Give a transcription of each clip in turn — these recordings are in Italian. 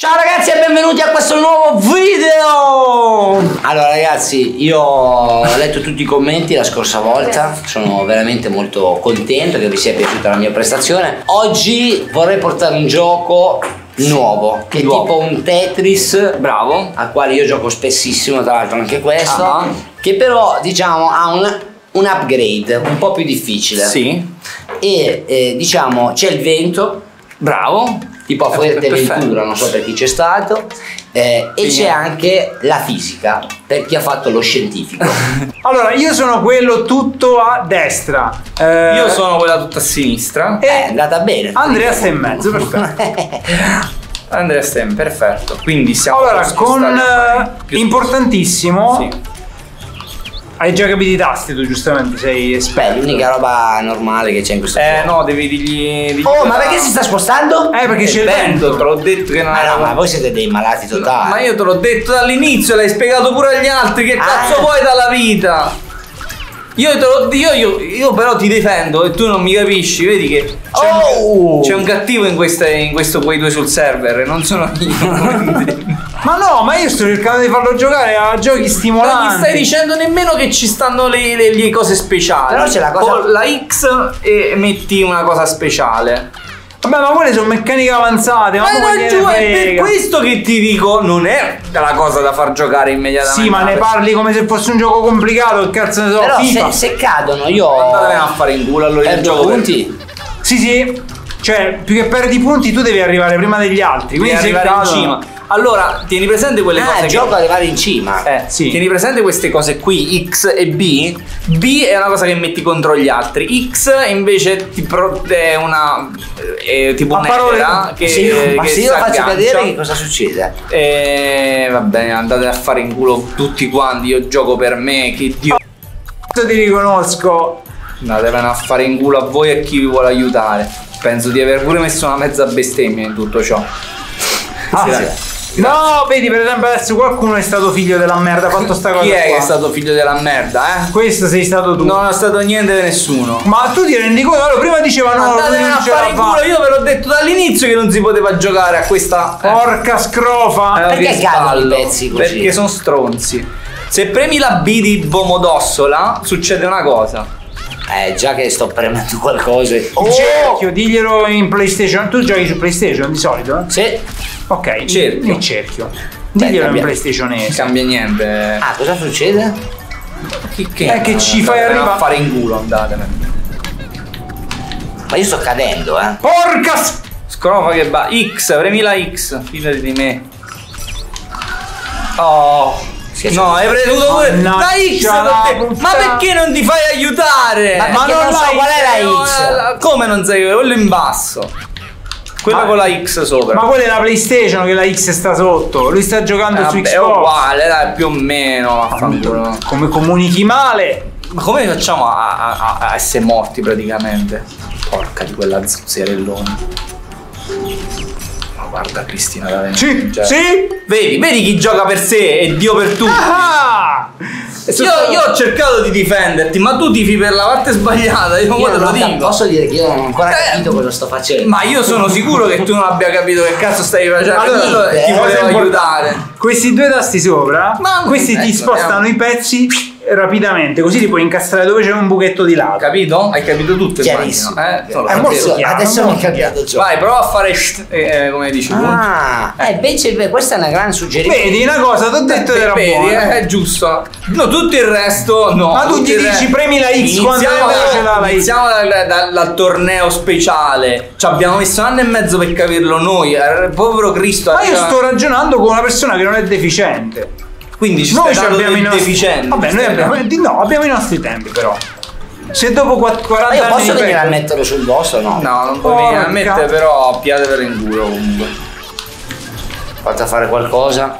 Ciao ragazzi e benvenuti a questo nuovo video! Allora ragazzi, io ho letto tutti i commenti la scorsa volta, sono veramente molto contento che vi sia piaciuta la mia prestazione. Oggi vorrei portare un gioco nuovo, che è tipo un Tetris, Bravo. al quale io gioco spessissimo, tra l'altro anche questo, Ah. che però diciamo ha un, un upgrade un po' più difficile. Sì. E eh, diciamo c'è il vento, Bravo. Tipo a Fuerteventura, non so per chi c'è stato, eh, e c'è anche la fisica per chi ha fatto lo scientifico. Allora, io sono quello tutto a destra. Eh, Io sono quella tutta a sinistra. Eh, è andata bene. Andrea sta in mezzo, perfetto. Andrea Stem, perfetto. Quindi siamo Allora, con eh, importantissimo. Sì. Hai già capito i tasti, tu giustamente sei Beh, esperto. l'unica roba normale che c'è in questo Eh gioco. no, devi dirgli. digli Oh, ma perché si sta spostando? Eh, perché c'è il vento. Te l'ho detto che non Ma era. no, ma voi siete dei malati totali. Ma io te l'ho detto dall'inizio, l'hai spiegato pure agli altri. Che Ah. cazzo vuoi dalla vita? Io te l'ho io, io, io però ti difendo e tu non mi capisci, vedi che c'è, Oh! un, un cattivo in, queste, in questo quei due sul server, non sono io. Ma no, ma io sto cercando di farlo giocare a giochi Non stimolanti. gli stai dicendo nemmeno che ci stanno le, le- le cose speciali. Però c'è la cosa- Con la X e metti una cosa speciale. Vabbè, ma quelle sono meccaniche avanzate. Ma, Ma non giù, è per questo che ti dico, non è la cosa da far giocare immediatamente. Sì, ma ne parli come se fosse un gioco complicato. Che cazzo ne so, Però se, FIFA. se cadono io Andatevene a fare in culo allora il perdo punti. Sì, sì. Cioè, più che perdi punti, tu devi arrivare prima degli altri. Devi Quindi se arrivare in cima. Allora, tieni presente quelle Ah, cose che gioco arrivare in cima. Eh, Sì. Tieni presente queste cose qui, X e B. B è una cosa che metti contro gli altri. X invece ti pro- è una. È tipo A parole- un'era che. Se io- ma che se io faccio vedere che cosa succede? E va bene, andate a fare in culo tutti quanti. Io gioco per me. Che Dio. Ti riconosco. Andatevene a fare in culo a voi e chi vi vuole aiutare. Penso di aver pure messo una mezza bestemmia in tutto ciò. Ah, Sì. No, vedi, per esempio, adesso qualcuno è stato figlio della merda. Ha fatto sta cosa. Chi è qua. che è stato figlio della merda, eh? Questo sei stato tu. Non è stato niente di nessuno. Ma tu ti rendi conto? Allora, prima diceva no, lui Andatevene non a fare in culo, io ve l'ho detto dall'inizio che non si poteva giocare a questa. eh, Porca scrofa. eh, Perché cadono pezzi così? Perché sono stronzi. Se premi la B di Bomodossola, succede una cosa. Eh, già che sto premendo qualcosa. Il Oh! cerchio, diglielo in PlayStation. Tu giochi su PlayStation di solito? eh? Sì. Ok, il Cerchio. Il cerchio. Diglielo in cambia- PlayStation Non cambia niente. Ah, cosa succede? Chi- Eh, che ci fai andatevene arriva- a fare in culo, andatevene. Ma io sto cadendo, eh. Porca s- Scrofa che va. X, premi la X, fidati di me. Oh. Sì. No, hai preso pure la X per te. Ma perché non ti fai aiutare? Ma perché non so l'hai- qual è la no, X? la- Come non sai? Quello in basso. Quella Ma- con la X sopra. Ma quella è la PlayStation che la X sta sotto. Lui sta giocando Eh, su vabbè, è Xbox. uguale, dai, più o meno. vaffanculo. Come comunichi male? Ma come facciamo a, a- a- a essere morti praticamente? Porca di quella zuzzerellona. Guarda Cristina da Sì, cioè- sì. Vedi, vedi chi gioca per sé e Dio per tutti. Ah! Io, io ho cercato di difenderti, ma tu tifi per la parte sbagliata. Io, Io lo non cap- dico. posso dire che io non ho ancora Eh, capito cosa sto facendo. Ma io sono sicuro che tu non abbia capito che cazzo stai facendo. Quello niente, ti eh, volevo aiutare. Questi due tasti sopra, Ma- questi ti spostano i pezzi rapidamente, così li puoi incastrare dove c'è un buchetto di lato. Capito? Hai capito tutto, Chiarissimo. immagino, Eh? Non sapevo. molto chiaro, adesso è cambiato il gioco. Vai, prova a fare sh- eh, eh, come dici tu. Ah, eh, invece beh, questo è un gran suggerimento. Vedi una cosa, ti ho detto che era Vedi, buona. eh, è giusto. No, tutto il resto no. Ma tu il dici, re- premi la X, quando Iniziamo, in realtà ce l'ha la X. iniziamo dal, dal- dal torneo speciale. Ci abbiamo messo un anno e mezzo per capirlo noi. eh, Povero Cristo. Ma io sto ragionando con una persona che non è deficiente. Quindi ci Noi stai abbiamo i nostri. Vabbè, noi abbiamo di- no, abbiamo i nostri tempi però. Se dopo quatt- 40 Ma io anni posso venire a metterlo sul boss no? No, non puoi venire a mettere, però piatevelo in culo comunque. Fate fare qualcosa.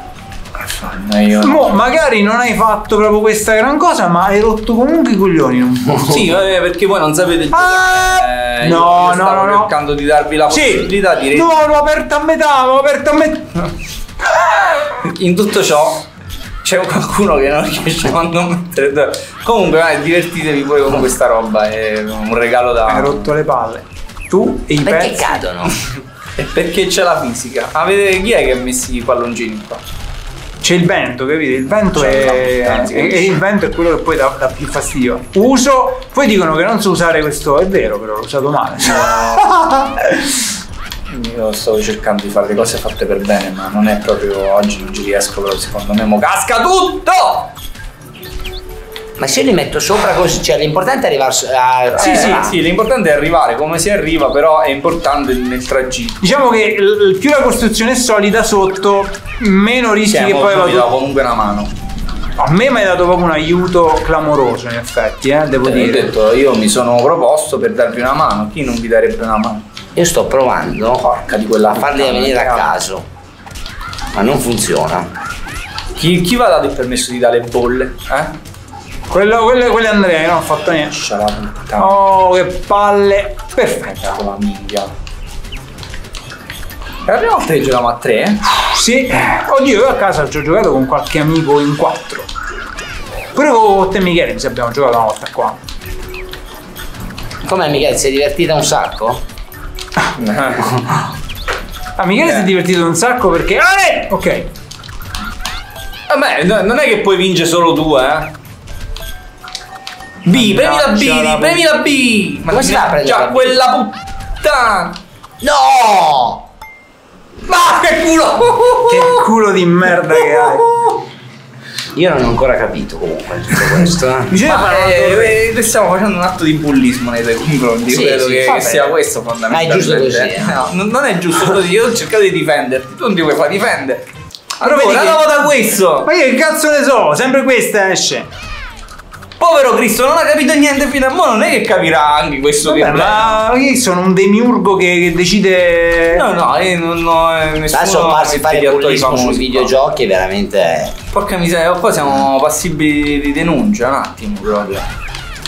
No, io no. Mo, magari non hai fatto proprio questa gran cosa, ma hai rotto comunque i coglioni un po'. Sì, vabbè, perché voi non sapete Ah! Eh, No, io- io no, stavo no, no. cercando di darvi la Sì. possibilità di No, l'ho aperta a metà, l'ho aperta a metà. In tutto ciò c'è qualcuno che non riesce a non mettere. Comunque, vai, divertitevi pure con questa roba. È un regalo Hai da. rotto le palle. Tu e i Perché pezzi. cadono? E perché c'è la fisica? Avete chi è che ha messo i palloncini qua? C'è il vento, capito? Il vento C'è è. la e- e il vento è quello che poi dà, dà più fastidio. Uso. Poi dicono che non so usare questo. È vero, però l'ho usato male. Io stavo cercando di fare le cose fatte per bene, ma non è proprio oggi non ci riesco, però secondo me mo casca tutto! Ma se li metto sopra così, cioè l'importante è arrivare a... Sì, eh, sì, ah. sì, l'importante è arrivare, come si arriva, però è importante nel tragitto. diciamo che l- più la costruzione è solida sotto, meno rischi Sì, che poi mi vado- dà comunque una mano. A me mi hai dato proprio un aiuto clamoroso, in effetti, eh, devo Te l'ho dire. detto, io mi sono proposto per darvi una mano, chi non vi darebbe una mano? Io sto provando Porca di quella a farli venire a caso. Ma non funziona. Chi, chi va dato il permesso di dare le bolle? Eh? Quello, quello, quello è Andrea, che non ha fatto niente. Oh, che palle. Perfetto. La minchia. È la prima volta che giochiamo a tre, eh? Sì. Oddio, io a casa ci ho giocato con qualche amico in quattro. Pure con te e Michele mi abbiamo giocato una volta qua. Com'è Michele? Sei divertita un sacco? Ah, Michele Eh. si è divertito un sacco perché. Ah, eh! Ok. Vabbè, no- non è che puoi vincere solo tu, eh? B, premi la B, la premi la B! Come si fa a prendere Già quella puttana! No! Ma che culo! Che culo di merda che hai. Io non ho ancora capito comunque tutto questo. eh. Bisogna Ma, fare eh, eh, stiamo facendo un atto di bullismo nei tuoi confronti. Sì, credo sì, che, che sia questo fondamentalmente. Ma è giusto così, eh. No, non- non è giusto così. Io ho cercato di difenderti. Tu non ti vuoi far difendere. Allora, vedi che- da questo. Ma che cazzo ne so? Sempre questa esce. Povero Cristo, non ha capito niente fino a mo'. Non è che capirà anche questo Vabbè, che ma io sono un demiurgo che, che decide. No, no, io non ho eh, nessuno. Adesso farsi fare bullismo sui videogiochi è veramente. Porca miseria, qua siamo passibili di denuncia un attimo proprio.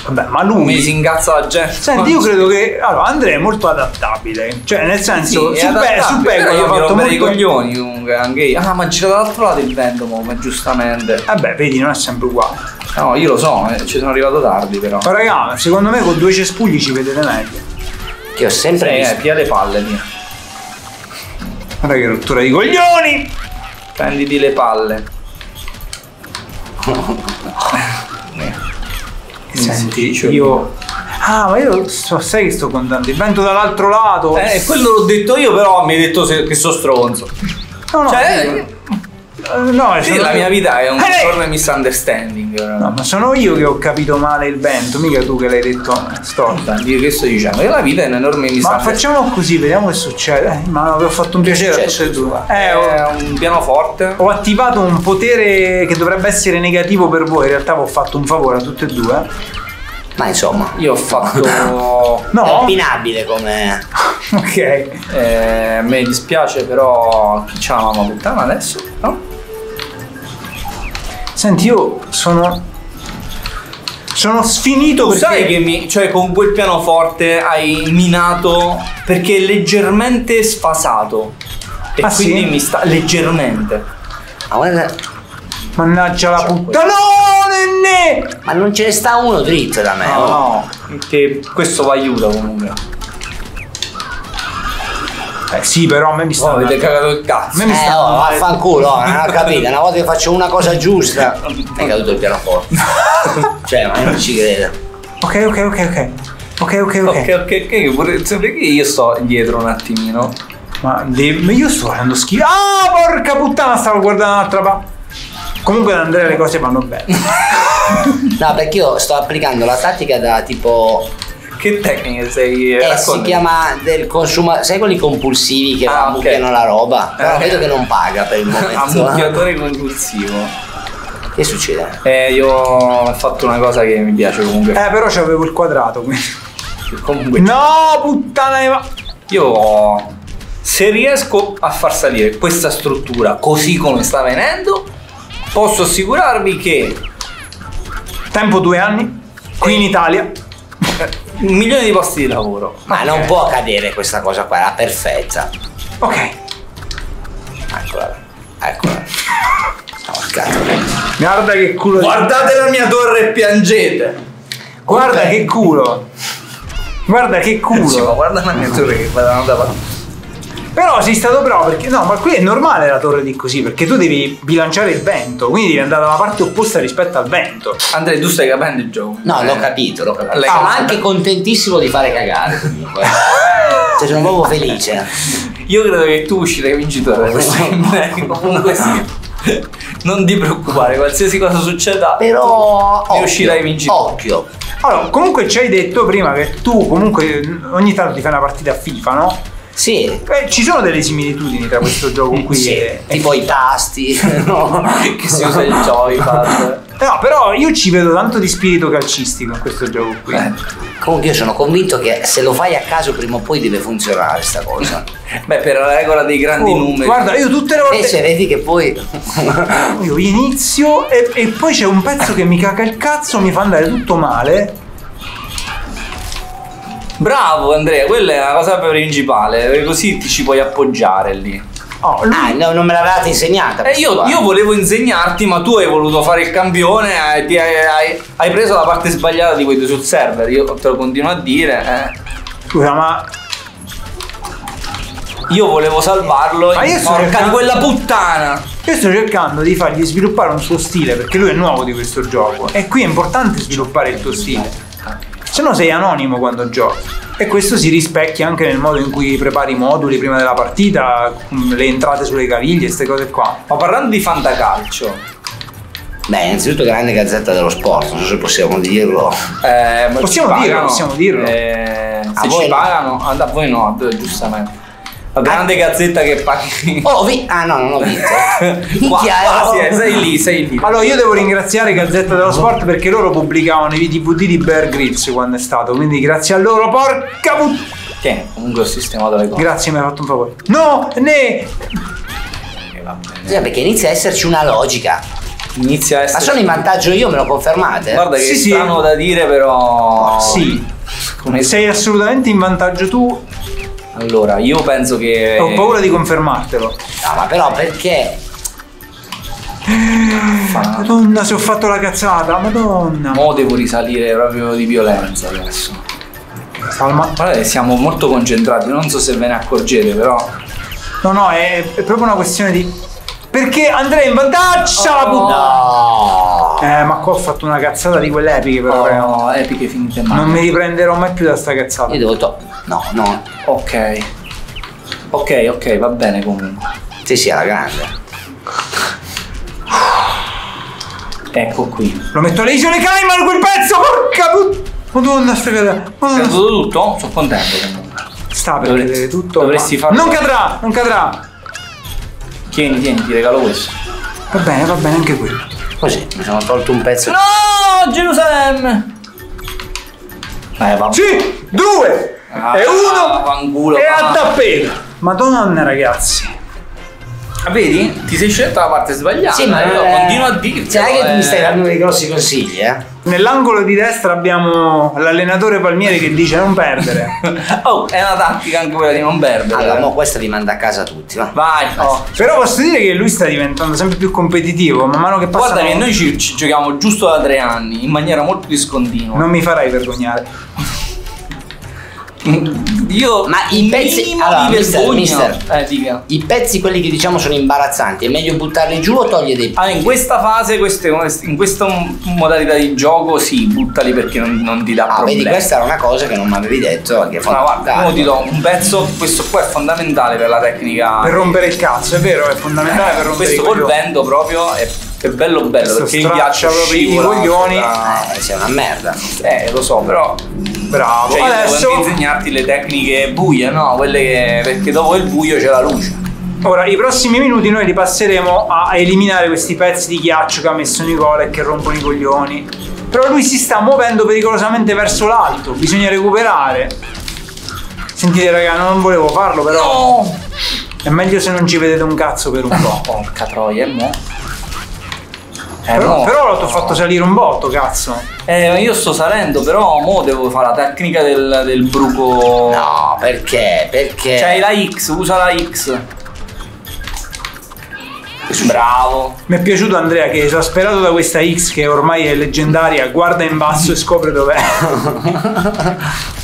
Vabbè, ma lui. si incazza la gente. Senti, io credo che. Allora, Andrea è molto adattabile. Cioè, nel senso, Sì, su, Pe- su Pego io ha mi fatto molto. coglioni comunque anche io. Ah, ma gira dall'altro lato il vento, ma giustamente. Vabbè, vedi, non è sempre uguale. No, io lo so, eh, ci sono arrivato tardi però. Ma raga, secondo me con due cespugli ci vedete meglio. Che ho sempre Eh, visto. pia le palle, via. Guarda che rottura di coglioni! Prenditi le palle. Senti, Sì, io. Ah, ma io so, sai che sto contando. Il vento dall'altro lato. Eh, quello l'ho detto io, però mi hai detto se- che so stronzo. no, no, cioè, io- eh, no, Sì, la io. mia vita è un Eh, enorme misunderstanding. No, ma sono io che ho capito male il vento, mica tu che l'hai detto storta. Di che sto dicendo? Che la vita è un enorme Ma misunderstanding. facciamo così, vediamo che succede. Eh, ma vi ho fatto un piacere a tutte e due. Eh, È ho, un pianoforte. ho attivato un potere che dovrebbe essere negativo per voi. In realtà vi ho fatto un favore a tutte e due. Ma insomma, Io ho fatto. è No? opinabile come. ok. Eh, me dispiace, però chi c'ha la mamma puttana adesso? No? Senti, io sono. Sono sfinito Tu perché. sai che mi, cioè, con quel pianoforte hai minato perché è leggermente sfasato. E Ah, quindi sì? mi sta leggermente. Ma guarda, Mannaggia la puttana. No, nenne! ma non ce ne sta uno dritto da me. No, oh. no, che questo vi aiuta comunque. Eh sì, però a me mi sta. Oh, avete cagato il cazzo. Me mi Eh, sta- oh, vaffanculo, oh, non ho capito. Una volta che faccio una cosa giusta, è caduto il pianoforte. cioè, ma io non ci credo. Ok, ok, ok, ok. Ok, ok, ok. Ok, ok, ok, pure- perché io sto dietro un attimino. Ma, ma io sto facendo schifo. Ah, porca puttana, stavo guardando un'altra parte. Comunque da Andrea le cose vanno bene. No, perché io sto applicando la tattica da tipo. Che tecniche sei? Eh, si raccontami. chiama del consumo. Sai quelli compulsivi che Ah, ammucchiano ok. la roba? Però Eh. vedo che non paga per il momento. Ammucchiatore compulsivo. Che succede? Eh, io ho fatto una cosa che mi piace comunque. Eh, però c'avevo il quadrato. Quindi. Comunque, No, puttana di ma- io se riesco a far salire questa struttura così come sta venendo, posso assicurarvi che Tempo due anni. Qui in Italia. Un milione di posti di lavoro. Ma non può accadere questa cosa qua, era perfetta. Ok. Eccola. Eccola. Al cazzo. Guarda che culo. di- Guardate la mia torre e piangete. Guarda Ok. che culo. Guarda che Sì, ma culo. guarda la mia torre che va da parte. Però sei stato bravo perché no, ma qui è normale la torre di così, perché tu devi bilanciare il vento, quindi devi andare dalla parte opposta rispetto al vento. Andrea, tu stai capendo il gioco? No, l'ho capito, l'ho capito. Sono capito? anche contentissimo di fare cagare comunque. cioè, sono proprio felice. Io credo che tu uscirai vincitore da questo. Comunque sì. Non ti preoccupare, qualsiasi cosa succeda, Però Ne uscirai vincitore. Occhio. Allora, comunque ci hai detto prima che tu comunque ogni tanto ti fai una partita a FIFA, no? Sì. Eh, ci sono delle similitudini tra questo gioco qui Sì, e, e tipo i tasti. no? che si usa il joypad. No, però io ci vedo tanto di spirito calcistico in questo gioco qui. Eh. Comunque io sono convinto che se lo fai a caso prima o poi deve funzionare sta cosa. Beh, per la regola dei grandi Oh, numeri. Guarda, io tutte le volte E se vedi che poi... io inizio e, e poi c'è un pezzo che mi caga il cazzo, mi fa andare tutto male. Bravo Andrea, quella è la cosa principale, così ti ci puoi appoggiare lì. Oh, lui- Ah, no, non me l'avevate insegnata. Eh, io, io volevo insegnarti, ma tu hai voluto fare il campione, ti hai, hai- hai preso la parte sbagliata di quelli sul server. Io te lo continuo a dire. eh. Scusa, ma Io volevo salvarlo. Ma io sto cercando- quella puttana! io sto cercando di fargli sviluppare un suo stile perché lui è nuovo di questo gioco. E qui è importante sviluppare il tuo stile. Se no sei anonimo quando giochi. E questo si rispecchia anche nel modo in cui prepari i moduli prima della partita, con le entrate sulle caviglie, queste cose qua. Ma parlando di fantacalcio, Beh, innanzitutto grande gazzetta dello sport, non so se possiamo dirlo. eh, Possiamo dirlo, possiamo dirlo. Eh, A se voi ci no. pagano, ah, a voi no, giustamente. La grande gazzetta che paghi. Oh, vi... Ah no, non ho vinto. Qua, Minchia, quasi, oh. eh, sei lì, sei lì. Allora io devo ringraziare Gazzetta dello Sport perché loro pubblicavano i DVD di Bear Grylls quando è stato, quindi grazie a loro, porca put- Che comunque ho sistemato le cose. Grazie, mi hai fatto un favore. No, ne! Sì, perché inizia a esserci una logica. Inizia a Ma essere. sono in vantaggio io, me lo confermate? Guarda che Sì, è sì. strano da dire, però. Sì, Come sei assolutamente in vantaggio tu, Allora, io penso che. ho paura di confermartelo. No, ma però perché? Fa- Madonna, se ho fatto la cazzata, madonna. Mo devo risalire proprio di violenza adesso. Salma. Guarda che siamo molto concentrati, non so se ve ne accorgete, però. No, no, è, è proprio una questione di... Perché andrei in vantaggio la puttana. No! Eh, ma qua ho fatto una cazzata di quelle epiche però. Oh, epiche finite male. Non mi riprenderò mai più da sta cazzata. Io devo to... No, no. Ok. Ok, ok, va bene comunque. Sì, sì, alla grande. Ecco qui. Lo metto alle isole Cayman quel pezzo, porca puttana. Madonna, sta cadendo. È Madonna, caduto tutto? Sono contento comunque. Sta per Dovresti- cadere tutto. dovresti farlo. Non cadrà, non cadrà. Tieni, tieni, ti regalo questo. Va bene, va bene anche quello. Così, mi sono tolto un pezzo. No, Gerusalemme! Eh, va. Sì, due Ah, e uno fanculo, e a tappeto. Madonna, ragazzi. Ah, Vedi? Ti sei scelta la parte sbagliata. Sì, ma io eh, continuo a dirti. Sai che tu mi stai dando dei grossi consigli, eh? Nell'angolo di destra abbiamo l'allenatore Palmieri che dice non perdere. Oh, è una tattica anche quella di non perdere. Allora, mo questa vi manda a casa tutti, va? Vai. Oh, Però posso dire che lui sta diventando sempre più competitivo, man mano che passa. Guarda che noi ci, ci giochiamo giusto da tre anni, in maniera molto discontinua. Non mi farai vergognare. Io Ma i pezzi- allora, di mister, mister. Eh, dica. I pezzi, quelli che diciamo sono imbarazzanti, è meglio buttarli giù o togliere dei Ah, in questa fase, queste- in questa modalità di gioco, sì, buttali perché non, non ti dà Ah, problemi. vedi, questa era una cosa che non mi avevi detto. Che è Ma guarda, ora ti do un pezzo, questo qua è fondamentale per la tecnica. Per rompere il cazzo, è vero, è fondamentale per rompere questo i col coglioni. vento proprio è, è bello bello Questo perché mi piace straccia proprio i coglioni. Eh, sei una merda. Eh, lo so, però Bravo. cioè, io devo Adesso anche insegnarti le tecniche buie, no? Quelle che perché dopo il buio c'è la luce. Ora, i prossimi minuti noi li passeremo a eliminare questi pezzi di ghiaccio che ha messo Nicola e che rompono i coglioni. Però lui si sta muovendo pericolosamente verso l'alto, bisogna recuperare. Sentite raga, non volevo farlo, però è meglio se non ci vedete un cazzo per un po'. Porca troia, mo? Eh, Però, mo- però ti ho fatto salire un botto, cazzo. Eh, io sto salendo, però mo devo fare la tecnica del, del bruco. No, perché? Perché? C'hai la X, usa la X. Bravo. Mi è piaciuto Andrea che esasperato da questa X che ormai è leggendaria, guarda in basso e scopre dov'è.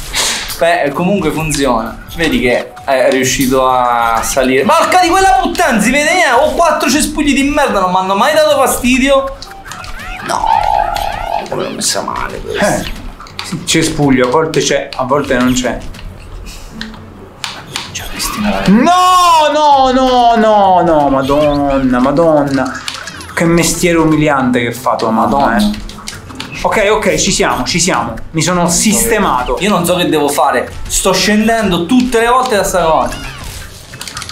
Spe- comunque funziona. Vedi che è riuscito a salire. Porca di quella puttana, si vede niente. Ho quattro cespugli di merda, non mi hanno mai dato fastidio. No, come l'ho messa male questa. Eh, cespuglio, a volte c'è, a volte non c'è. Cioè, No, no, no, no, no, madonna, madonna. Che mestiere umiliante che fa tua mamma, Madonna. Ok, ok, ci siamo, ci siamo. Mi sono sistemato. Io non so che devo fare. Sto scendendo tutte le volte da sta cosa.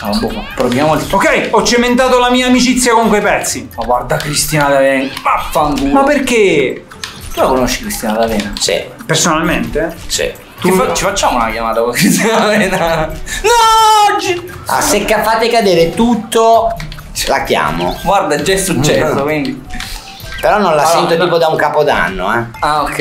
Ah, boh, proviamo il. Ok, ho cementato la mia amicizia con quei pezzi. Ma guarda Cristina D'Avena. Vaffanculo. Ma perché? tu la conosci Cristina D'Avena? Sì, Personalmente? sì. Ci, fa- ci facciamo una chiamata con Cristina D'Avena? No! oggi- Ah, se fate cadere tutto, la chiamo. Guarda, già è successo, quindi. Però non la Allora, sento no. tipo da un capodanno, eh. Ah, ok.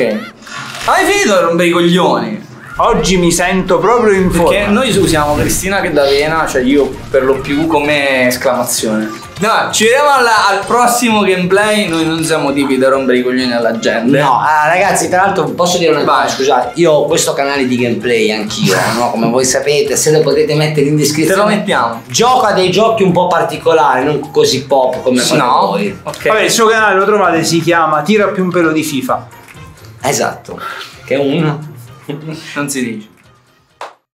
Hai finito di rompere i coglioni? Oggi mi sento proprio in Perché forma. noi usiamo Cristina che d'Avena, cioè io per lo più come esclamazione. No, ci vediamo alla- al prossimo gameplay. Noi non siamo tipi da rompere i coglioni alla gente. No, ah, ragazzi, tra l'altro posso dire una Vai. cosa, scusate, io ho questo canale di gameplay anch'io, no? Come voi sapete, se lo potete mettere in Te descrizione. lo mettiamo. Gioca dei giochi un po' particolari, non così pop come fate No. voi. Ok. Vabbè, il suo canale lo trovate, si chiama Tira più un pelo di FIFA. Esatto. Che è un Non si dice.